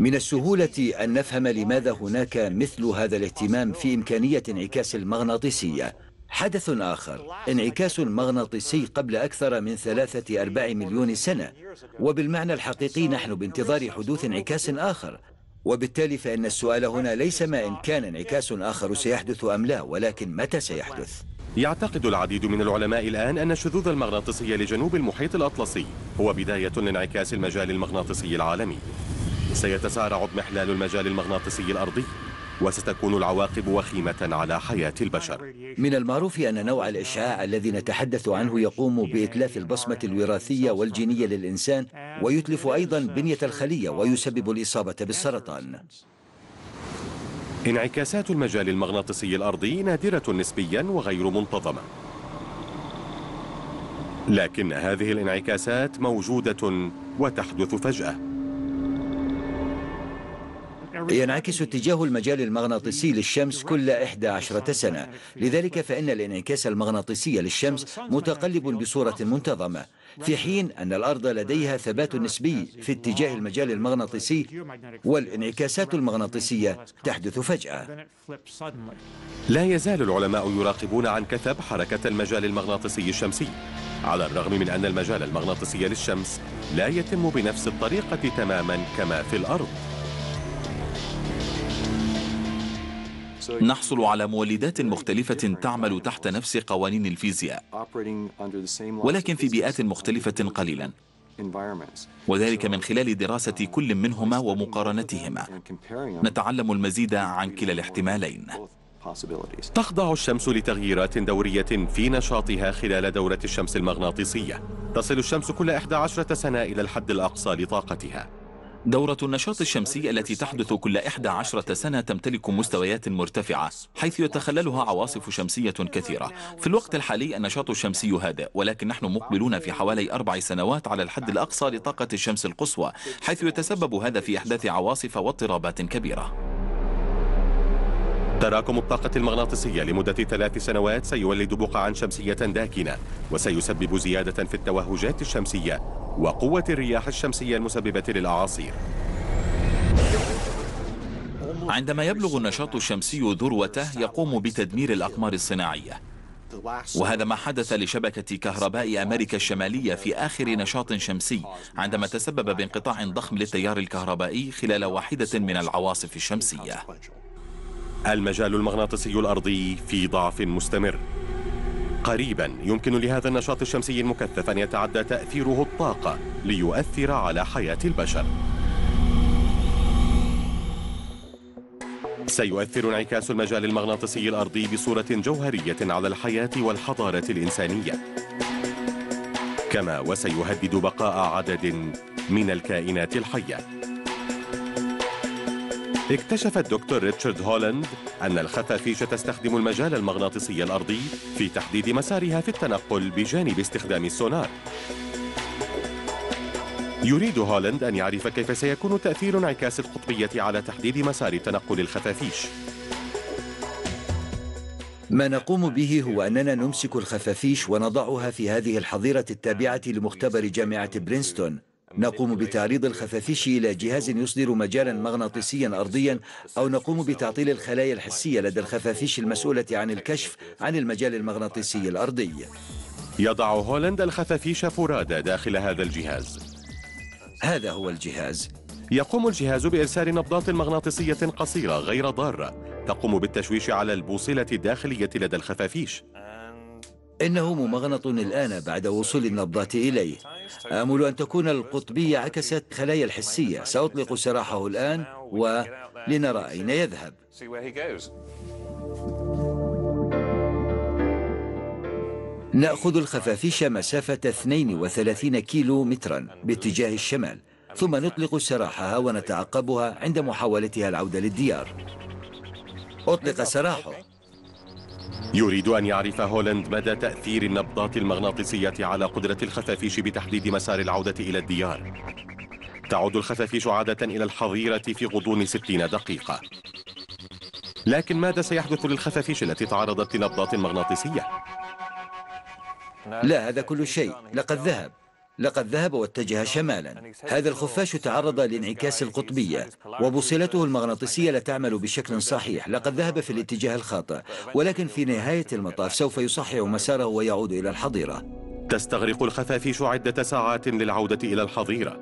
من السهولة أن نفهم لماذا هناك مثل هذا الاهتمام في إمكانية انعكاس المغناطيسية حدث آخر انعكاس مغناطيسي قبل أكثر من ثلاثة أرباع مليون سنة. وبالمعنى الحقيقي نحن بانتظار حدوث انعكاس آخر. وبالتالي فإن السؤال هنا ليس ما إن كان انعكاس آخر سيحدث أم لا ولكن متى سيحدث؟ يعتقد العديد من العلماء الآن أن الشذوذ المغناطيسي لجنوب المحيط الأطلسي هو بداية لانعكاس المجال المغناطيسي العالمي. سيتسارع اضمحلال المجال المغناطيسي الأرضي وستكون العواقب وخيمة على حياة البشر. من المعروف أن نوع الإشعاع الذي نتحدث عنه يقوم بإتلاف البصمة الوراثية والجينية للإنسان ويتلف أيضا بنية الخلية ويسبب الإصابة بالسرطان. انعكاسات المجال المغناطيسي الأرضي نادرة نسبيا وغير منتظمة. لكن هذه الانعكاسات موجودة وتحدث فجأة. ينعكس اتجاه المجال المغناطيسي للشمس كل 11 سنة. لذلك فإن الانعكاس المغناطيسي للشمس متقلب بصورة منتظمة في حين أن الأرض لديها ثبات نسبي في اتجاه المجال المغناطيسي والانعكاسات المغناطيسية تحدث فجأة. لا يزال العلماء يراقبون عن كثب حركة المجال المغناطيسي الشمسي على الرغم من أن المجال المغناطيسي للشمس لا يتم بنفس الطريقة تماما كما في الأرض. نحصل على مولدات مختلفة تعمل تحت نفس قوانين الفيزياء ولكن في بيئات مختلفة قليلا. وذلك من خلال دراسة كل منهما ومقارنتهما. نتعلم المزيد عن كلا الاحتمالين. تخضع الشمس لتغييرات دورية في نشاطها خلال دورة الشمس المغناطيسية. تصل الشمس كل 11 سنة إلى الحد الأقصى لطاقتها. دورة النشاط الشمسي التي تحدث كل 11 سنة تمتلك مستويات مرتفعة حيث يتخللها عواصف شمسية كثيرة. في الوقت الحالي النشاط الشمسي هادئ ولكن نحن مقبلون في حوالي أربع سنوات على الحد الأقصى لطاقة الشمس القصوى حيث يتسبب هذا في إحداث عواصف واضطرابات كبيرة. تراكم الطاقة المغناطيسية لمدة ثلاث سنوات سيولد بقعا شمسية داكنة وسيسبب زيادة في التوهجات الشمسية وقوة الرياح الشمسية المسببة للأعاصير. عندما يبلغ النشاط الشمسي ذروته يقوم بتدمير الأقمار الصناعية. وهذا ما حدث لشبكة كهرباء أمريكا الشمالية في آخر نشاط شمسي عندما تسبب بانقطاع ضخم للتيار الكهربائي خلال واحدة من العواصف الشمسية. المجال المغناطيسي الأرضي في ضعف مستمر. قريبا يمكن لهذا النشاط الشمسي المكثف أن يتعدى تأثيره الطاقة ليؤثر على حياة البشر. سيؤثر انعكاس المجال المغناطيسي الأرضي بصورة جوهرية على الحياة والحضارة الإنسانية. كما وسيهدد بقاء عدد من الكائنات الحية. اكتشف الدكتور ريتشارد هولاند أن الخفافيش تستخدم المجال المغناطيسي الأرضي في تحديد مسارها في التنقل بجانب استخدام السونار. يريد هولاند أن يعرف كيف سيكون تأثير انعكاس القطبية على تحديد مسار تنقل الخفافيش. ما نقوم به هو أننا نمسك الخفافيش ونضعها في هذه الحظيرة التابعة لمختبر جامعة برينستون. نقوم بتعريض الخفافيش إلى جهاز يصدر مجالا مغناطيسيا أرضيا أو نقوم بتعطيل الخلايا الحسية لدى الخفافيش المسؤولة عن الكشف عن المجال المغناطيسي الأرضي. يضع هولندا الخفافيش فرادى داخل هذا الجهاز. هذا هو الجهاز. يقوم الجهاز بإرسال نبضات مغناطيسية قصيرة غير ضارة. تقوم بالتشويش على البوصلة الداخلية لدى الخفافيش. إنه ممغنط الآن بعد وصول النبضات إليه. آمل أن تكون القطبية عكست خلايا الحسية. سأطلق سراحه الآن ولنرى أين يذهب. نأخذ الخفافيش مسافة 32 كيلو مترا باتجاه الشمال ثم نطلق سراحها ونتعقبها عند محاولتها العودة للديار. أطلق سراحه. يريد أن يعرف هولند مدى تأثير النبضات المغناطيسية على قدرة الخفافيش بتحديد مسار العودة إلى الديار. تعود الخفافيش عادة إلى الحظيرة في غضون ستين دقيقة. لكن ماذا سيحدث للخفافيش التي تعرضت لنبضات مغناطيسية؟ لا هذا كل شيء. لقد ذهب. لقد ذهب واتجه شمالا. هذا الخفاش تعرض لانعكاس القطبية وبوصلته المغناطيسية لا تعمل بشكل صحيح. لقد ذهب في الاتجاه الخاطئ ولكن في نهاية المطاف سوف يصحح مساره ويعود إلى الحظيرة. تستغرق الخفافيش عدة ساعات للعودة إلى الحظيرة.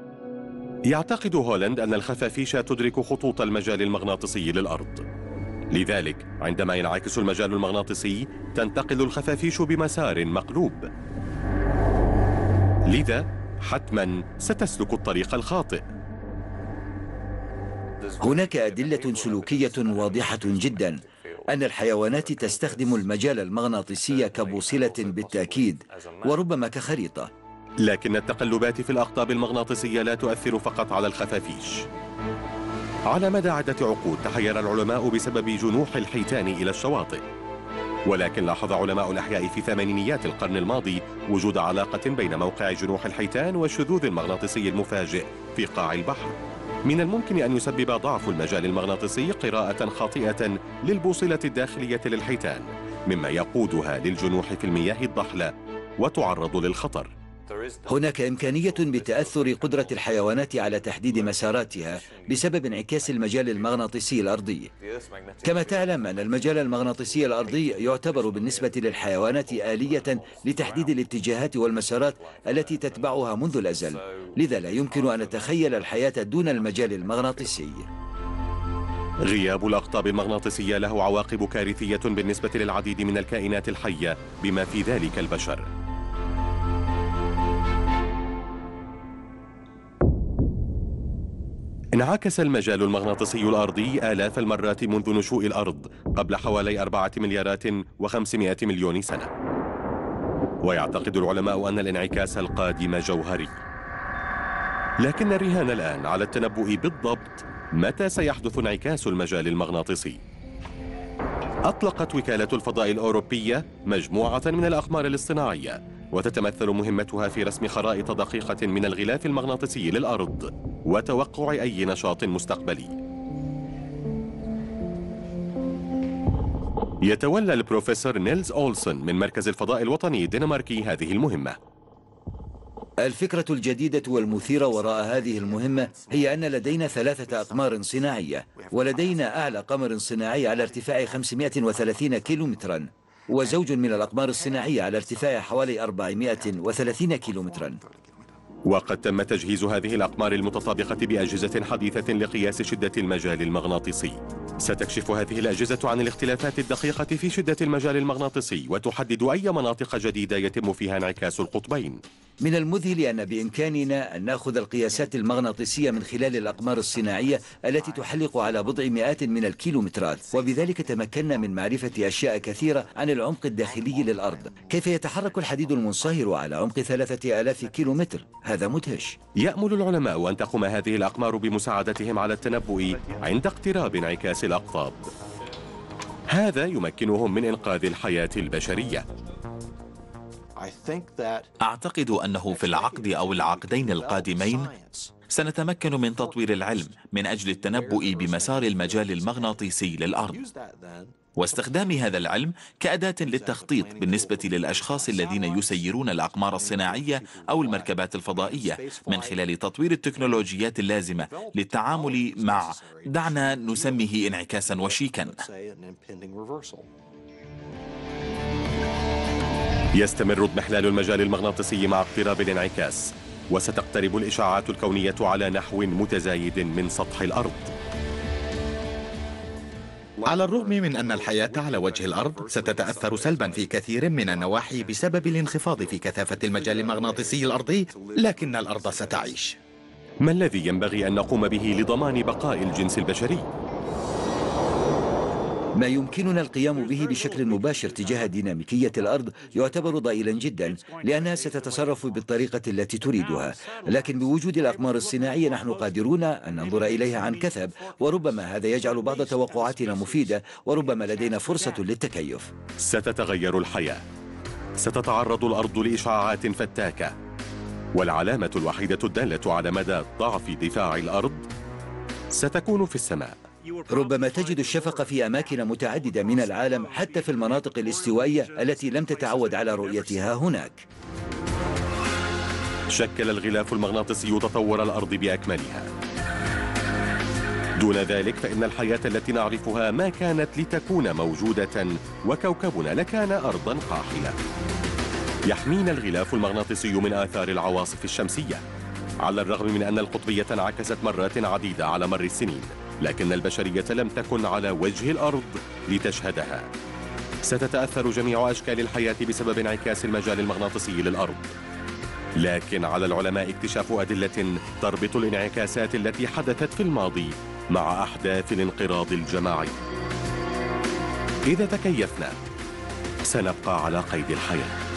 يعتقد هولند أن الخفافيش تدرك خطوط المجال المغناطيسي للأرض. لذلك عندما ينعكس المجال المغناطيسي تنتقل الخفافيش بمسار مقلوب. لذا حتما ستسلك الطريق الخاطئ. هناك أدلة سلوكية واضحة جدا أن الحيوانات تستخدم المجال المغناطيسي كبوصلة بالتأكيد وربما كخريطة. لكن التقلبات في الأقطاب المغناطيسية لا تؤثر فقط على الخفافيش. على مدى عدة عقود تحير العلماء بسبب جنوح الحيتان إلى الشواطئ. ولكن لاحظ علماء الأحياء في ثمانينيات القرن الماضي وجود علاقة بين موقع جنوح الحيتان والشذوذ المغناطيسي المفاجئ في قاع البحر. من الممكن أن يسبب ضعف المجال المغناطيسي قراءة خاطئة للبوصلة الداخلية للحيتان مما يقودها للجنوح في المياه الضحلة وتعرض للخطر. هناك إمكانية بتأثر قدرة الحيوانات على تحديد مساراتها بسبب انعكاس المجال المغناطيسي الأرضي. كما تعلم أن المجال المغناطيسي الأرضي يعتبر بالنسبة للحيوانات آلية لتحديد الاتجاهات والمسارات التي تتبعها منذ الأزل. لذا لا يمكن أن نتخيل الحياة دون المجال المغناطيسي. غياب الأقطاب المغناطيسية له عواقب كارثية بالنسبة للعديد من الكائنات الحية بما في ذلك البشر. انعكس المجال المغناطيسي الأرضي آلاف المرات منذ نشوء الأرض قبل حوالي أربعة مليارات وخمسمائة مليون سنة. ويعتقد العلماء أن الانعكاس القادم جوهري. لكن الرهان الآن على التنبؤ بالضبط متى سيحدث انعكاس المجال المغناطيسي؟ أطلقت وكالة الفضاء الأوروبية مجموعة من الأقمار الاصطناعية وتتمثل مهمتها في رسم خرائط دقيقة من الغلاف المغناطيسي للأرض وتوقع أي نشاط مستقبلي. يتولى البروفيسور نيلز أولسون من مركز الفضاء الوطني الدنماركي هذه المهمة. الفكرة الجديدة والمثيرة وراء هذه المهمة هي أن لدينا ثلاثة أقمار صناعية ولدينا أعلى قمر صناعي على ارتفاع 530 كيلومترا. وزوج من الأقمار الصناعية على ارتفاع حوالي 430 كيلومترا. وقد تم تجهيز هذه الأقمار المتطابقة بأجهزة حديثة لقياس شدة المجال المغناطيسي. ستكشف هذه الأجهزة عن الاختلافات الدقيقة في شدة المجال المغناطيسي وتحدد أي مناطق جديدة يتم فيها انعكاس القطبين. من المذهل أن بإمكاننا أن نأخذ القياسات المغناطيسية من خلال الأقمار الصناعية التي تحلق على بضع مئات من الكيلومترات. وبذلك تمكنا من معرفة أشياء كثيرة عن العمق الداخلي للأرض. كيف يتحرك الحديد المنصهر على عمق ثلاثة آلاف كيلومتر؟ هذا مدهش. يأمل العلماء أن تقوم هذه الأقمار بمساعدتهم على التنبؤ عند اقتراب انعكاس الأقطاب. هذا يمكنهم من إنقاذ الحياة البشرية. أعتقد أنه في العقد أو العقدين القادمين سنتمكن من تطوير العلم من أجل التنبؤ بمسار المجال المغناطيسي للأرض. واستخدام هذا العلم كأداة للتخطيط بالنسبة للأشخاص الذين يسيرون الأقمار الصناعية أو المركبات الفضائية من خلال تطوير التكنولوجيات اللازمة للتعامل مع دعنا نسميه انعكاسا وشيكا. يستمر اضمحلال المجال المغناطيسي مع اقتراب الانعكاس وستقترب الإشعاعات الكونية على نحو متزايد من سطح الأرض على الرغم من أن الحياة على وجه الأرض ستتأثر سلبا في كثير من النواحي بسبب الانخفاض في كثافة المجال المغناطيسي الأرضي لكن الأرض ستعيش ما الذي ينبغي أن نقوم به لضمان بقاء الجنس البشري؟ ما يمكننا القيام به بشكل مباشر تجاه ديناميكية الأرض يعتبر ضئيلا جدا لأنها ستتصرف بالطريقة التي تريدها. لكن بوجود الأقمار الصناعية نحن قادرون أن ننظر إليها عن كثب وربما هذا يجعل بعض توقعاتنا مفيدة وربما لدينا فرصة للتكيف. ستتغير الحياة. ستتعرض الأرض لإشعاعات فتاكة. والعلامة الوحيدة الدالة على مدى ضعف دفاع الأرض ستكون في السماء. ربما تجد الشفق في أماكن متعددة من العالم حتى في المناطق الاستوائية التي لم تتعود على رؤيتها هناك. شكل الغلاف المغناطيسي تطور الأرض بأكملها. دون ذلك فإن الحياة التي نعرفها ما كانت لتكون موجودة وكوكبنا لكان أرضا قاحلة. يحمينا الغلاف المغناطيسي من آثار العواصف الشمسية على الرغم من أن القطبية انعكست مرات عديدة على مر السنين. لكن البشرية لم تكن على وجه الأرض لتشهدها. ستتأثر جميع أشكال الحياة بسبب انعكاس المجال المغناطيسي للأرض. لكن على العلماء اكتشاف أدلة تربط الانعكاسات التي حدثت في الماضي مع أحداث الانقراض الجماعي. إذا تكيفنا سنبقى على قيد الحياة.